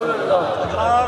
是的他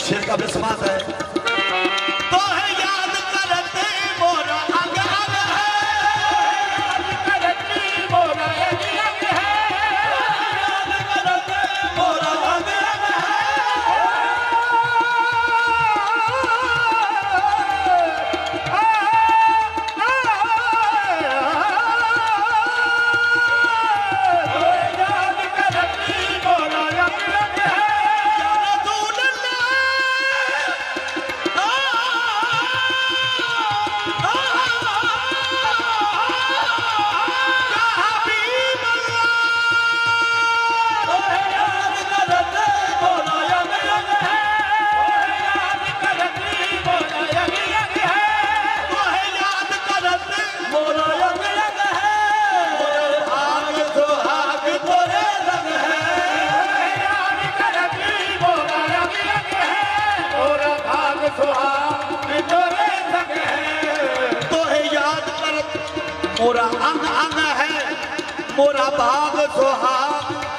sir खां विश्वास है। मोरा अंग अंग है मोरा भाग सुहाग।